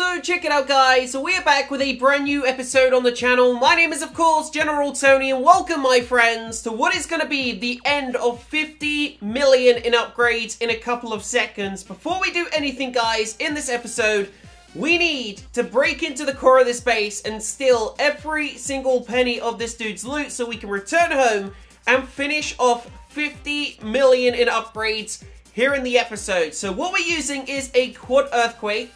Also, check it out guys, so we're back with a brand new episode on the channel. My name is of course General Tony and welcome my friends to what is going to be the end of 50 million in upgrades in a couple of seconds. Before we do anything guys, in this episode, we need to break into the core of this base and steal every single penny of this dude's loot so we can return home and finish off 50 million in upgrades here in the episode. So what we're using is a quad earthquake.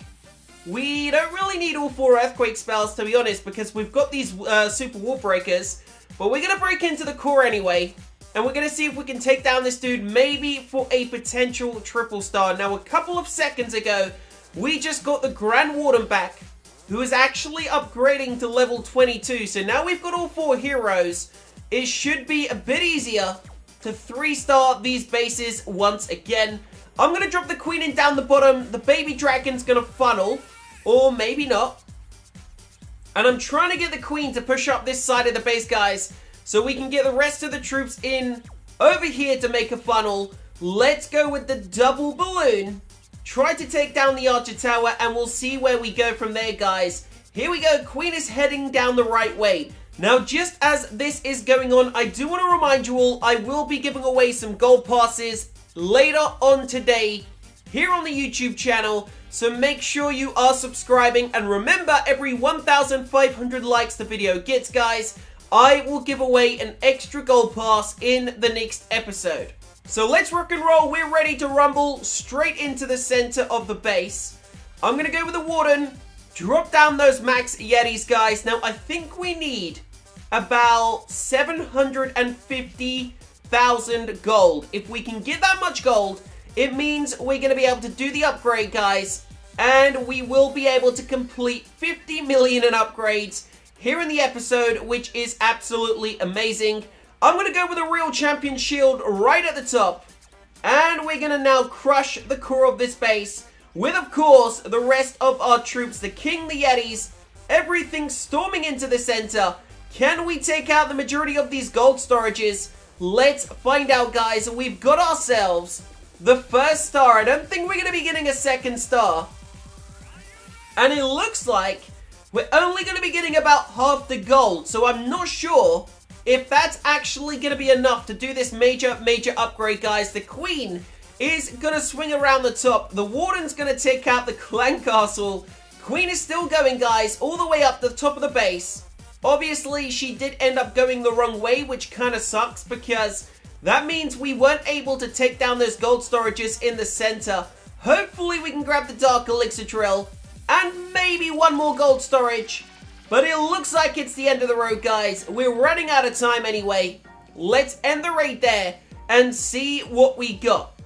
We don't really need all four earthquake spells to be honest because we've got these uh, super wall breakers. But we're going to break into the core anyway. And we're going to see if we can take down this dude maybe for a potential triple star. Now a couple of seconds ago, we just got the Grand Warden back. Who is actually upgrading to level 22. So now we've got all four heroes. It should be a bit easier to three-star these bases once again. I'm going to drop the queen in down the bottom. The baby dragon's going to funnel. Or maybe not. And I'm trying to get the queen to push up this side of the base, guys. So we can get the rest of the troops in over here to make a funnel. Let's go with the double balloon. Try to take down the archer tower and we'll see where we go from there, guys. Here we go. Queen is heading down the right way. Now, just as this is going on, I do want to remind you all, I will be giving away some gold passes later on today here on the YouTube channel. So make sure you are subscribing. And remember, every 1,500 likes the video gets, guys, I will give away an extra gold pass in the next episode. So let's rock and roll. We're ready to rumble straight into the center of the base. I'm to go with the Warden. Drop down those max Yetis, guys. Now, I think we need about 750,000 gold. If we can get that much gold, it means we're going to be able to do the upgrade, guys. And we will be able to complete 50 million in upgrades here in the episode, which is absolutely amazing. I'm going to go with a Royal Champion shield right at the top. And we're going to now crush the core of this base with, of course, the rest of our troops, the King, the Yetis, everything storming into the center. Can we take out the majority of these gold storages? Let's find out, guys. We've got ourselves the first star. I don't think we're going to be getting a second star. And it looks like we're only going to be getting about half the gold. So I'm not sure if that's actually going to be enough to do this major, major upgrade, guys. The Queen is going to swing around the top. The Warden's going to take out the Clan Castle. Queen is still going, guys, all the way up the top of the base. Obviously, she did end up going the wrong way, which kind of sucks because that means we weren't able to take down those gold storages in the center. Hopefully, we can grab the Dark Elixir Drill and maybe one more gold storage. But it looks like it's the end of the road, guys. We're running out of time anyway. Let's end the raid there and see what we got.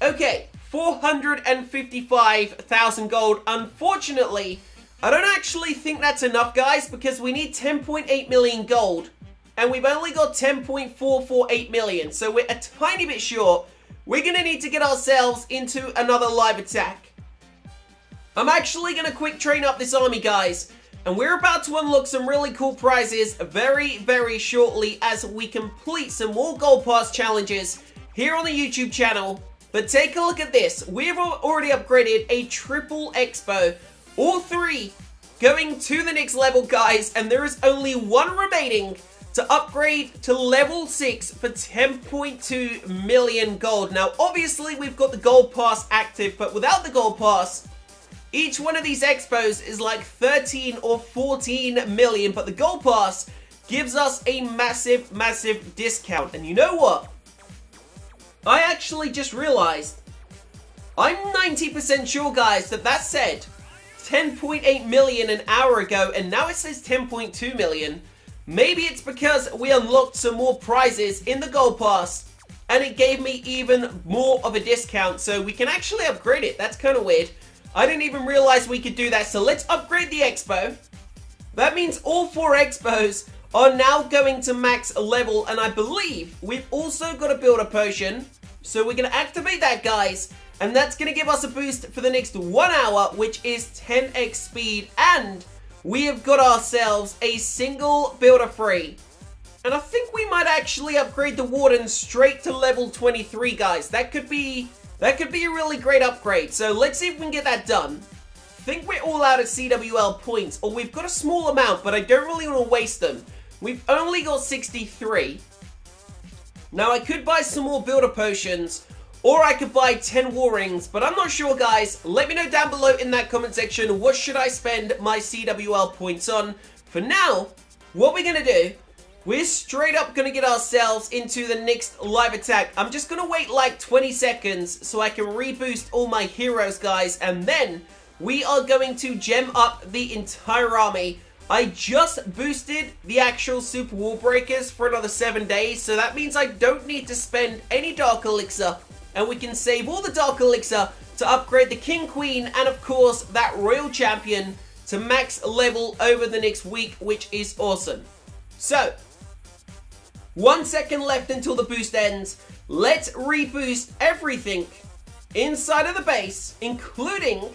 Okay, 455,000 gold. Unfortunately, I don't actually think that's enough, guys, because we need 10.8 million gold. And we've only got 10.448 million, so we're a tiny bit short. We're going to need to get ourselves into another live attack. I'm actually going to quick train up this army, guys. And we're about to unlock some really cool prizes very, very shortly as we complete some more Gold Pass challenges here on the YouTube channel. But take a look at this. We've already upgraded a triple X-Bow. All three going to the next level, guys. And there is only one remaining to upgrade to level 6 for 10.2 million gold. Now, obviously, we've got the gold pass active, but without the gold pass, each one of these X-Bows is like 13 or 14 million, but the gold pass gives us a massive, massive discount. And you know what? I actually just realized I'm 90% sure, guys, that that said 10.8 million an hour ago, and now it says 10.2 million. Maybe it's because we unlocked some more prizes in the Gold Pass, and it gave me even more of a discount, so we can actually upgrade it. That's kind of weird. I didn't even realize we could do that, so let's upgrade the X-Bow. That means all four X-Bows are now going to max level, and I believe we've also got to Builder Potion. So we're going to activate that, guys, and that's going to give us a boost for the next one hour, which is 10x speed, and we have got ourselves a single builder free. And I think we might actually upgrade the Warden straight to level 23, guys. That could be that could be a really great upgrade. So let's see if we can get that done. think we're all out of CWL points, or we've got a small amount, but I don't really want to waste them. We've only got 63. Now, I could buy some more Builder Potions, or I could buy 10 Wall Rings, but I'm not sure, guys. Let me know down below in that comment section, what should I spend my CWL points on? For now, what we're going to do, we're straight up going to get ourselves into the next live attack. I'm just going to wait like 20 seconds so I can reboost all my heroes, guys, and then we are going to gem up the entire army. I just boosted the actual Super Wall Breakers for another 7 days, so that means I don't need to spend any Dark Elixir and we can save all the Dark Elixir to upgrade the King, Queen, and of course that Royal Champion to max level over the next week, which is awesome. So, one second left until the boost ends. Let's reboost everything inside of the base, including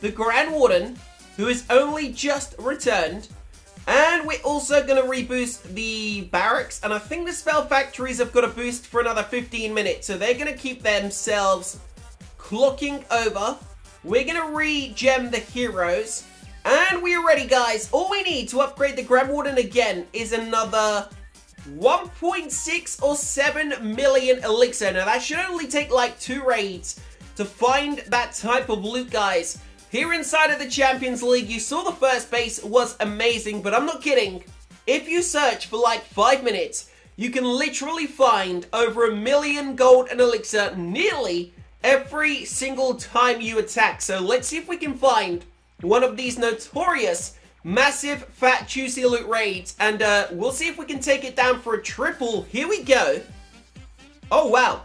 the Grand Warden, who has only just returned, and we're also going to reboost the barracks. And I think the spell factories have got a boost for another 15 minutes. So they're going to keep themselves clocking over. We're going to re-gem the heroes. And we are ready, guys. All we need to upgrade the Grand Warden again is another 1.6 or 7 million elixir. Now, that should only take like two raids to find that type of loot, guys. Here inside of the Champions League, you saw the first base was amazing, but I'm not kidding. If you search for like five minutes, you can literally find over a million gold and elixir nearly every single time you attack. So let's see if we can find one of these notorious massive fat juicy loot raids and uh, we'll see if we can take it down for a triple. Here we go. Oh wow,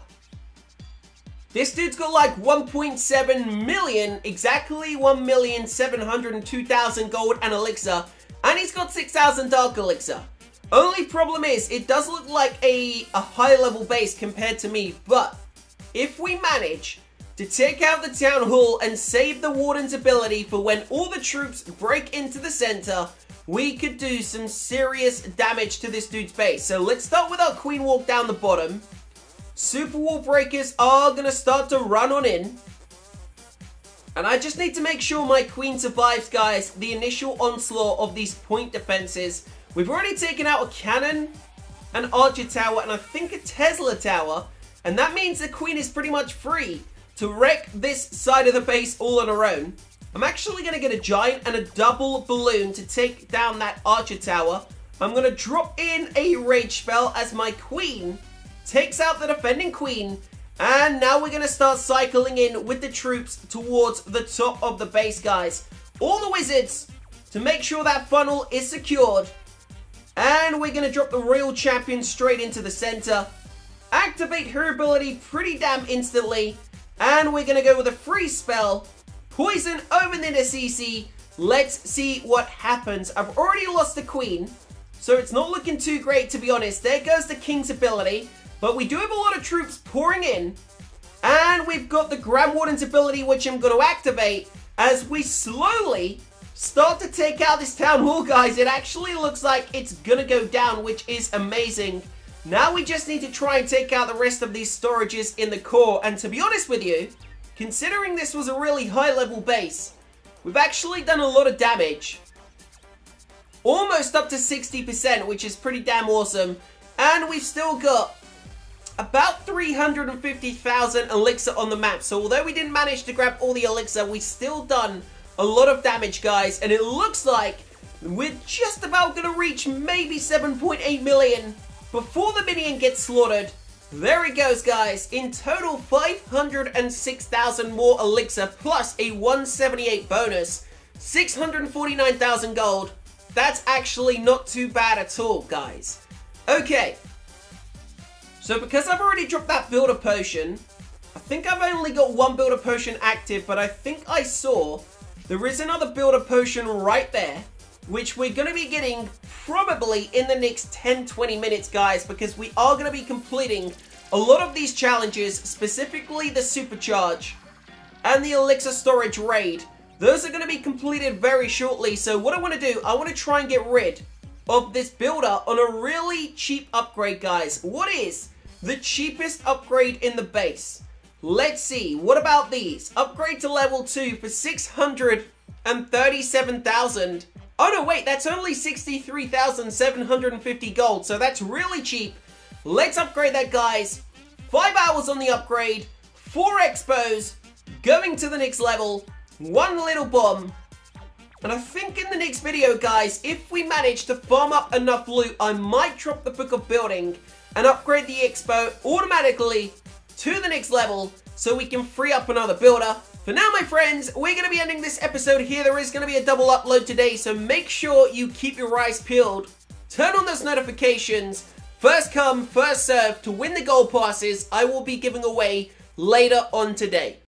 this dude's got like 1.7 million, exactly 1,702,000 gold and elixir, and he's got 6,000 dark elixir. Only problem is, it does look like a, a high level base compared to me, but if we manage to take out the town hall and save the warden's ability for when all the troops break into the center, we could do some serious damage to this dude's base. So let's start with our queen walk down the bottom. Super Wall Breakers are going to start to run on in. And I just need to make sure my queen survives, guys, the initial onslaught of these point defenses. We've already taken out a cannon, an archer tower, and I think a Tesla tower. And that means the queen is pretty much free to wreck this side of the base all on her own. I'm actually going to get a giant and a double balloon to take down that archer tower. I'm going to drop in a rage spell as my queen takes out the defending queen, and now we're going to start cycling in with the troops towards the top of the base, guys. All the wizards to make sure that funnel is secured. And we're going to drop the Royal Champion straight into the center. Activate her ability pretty damn instantly. And we're going to go with a freeze spell. Poison over the CC. Let's see what happens. I've already lost the queen. So it's not looking too great, to be honest. There goes the king's ability. But we do have a lot of troops pouring in. And we've got the Grand Warden's ability, which I'm going to activate as we slowly start to take out this Town Hall, guys. It actually looks like it's going to go down, which is amazing. Now we just need to try and take out the rest of these storages in the core. And to be honest with you, considering this was a really high-level base, we've actually done a lot of damage. Almost up to 60%, which is pretty damn awesome. And we've still got about 350,000 elixir on the map. So although we didn't manage to grab all the elixir, we still done a lot of damage, guys. And it looks like we're just about going to reach maybe 7.8 million before the minion gets slaughtered. There it goes, guys. In total, 506,000 more elixir plus a 178 bonus. 649,000 gold. That's actually not too bad at all, guys. Okay, so because I've already dropped that Builder Potion, I think I've only got one Builder Potion active, but I think I saw there is another Builder Potion right there, which we're going to be getting probably in the next 10-20 minutes, guys, because we are going to be completing a lot of these challenges, specifically the Supercharge and the Elixir Storage Raid. Those are going to be completed very shortly, so what I want to do, I want to try and get rid of this builder on a really cheap upgrade, guys. What is the cheapest upgrade in the base. Let's see, what about these? Upgrade to level 2 for 637,000. Oh no, wait, that's only 63,750 gold, so that's really cheap. Let's upgrade that, guys. Five hours on the upgrade, four X-Bows, going to the next level, one little bomb. And I think in the next video, guys, if we manage to farm up enough loot, I might drop the Book of Building and upgrade the X-Bow automatically to the next level so we can free up another builder. For now, my friends, we're going to be ending this episode here. There is going to be a double upload today, so make sure you keep your eyes peeled. Turn on those notifications. First come, first serve to win the gold passes I will be giving away later on today.